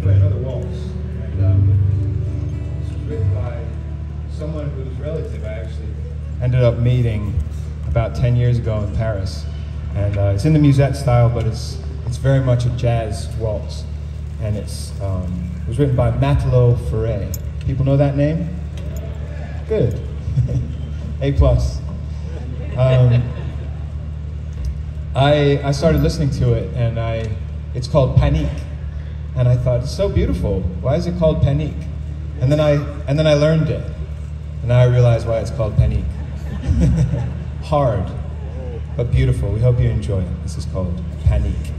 play another waltz. And um, this was written by someone whose relative I actually ended up meeting about 10 years ago in Paris. And uh, it's in the musette style, but it's, it's very much a jazz waltz. And it's, um, it was written by Matelo Ferret. People know that name? Good. A plus. Um, I, I started listening to it, and I, it's called Panique and I thought, it's so beautiful. Why is it called Panique? And then I, and then I learned it. And now I realize why it's called Panique. Hard, but beautiful. We hope you enjoy it. This is called Panique.